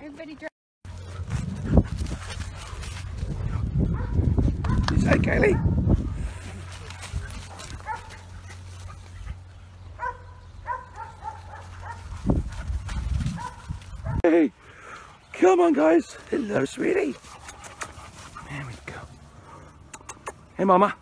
Everybody drive. You say, Kaylee? Hey, come on, guys. Hello, sweetie. There we go. Hey, Mama.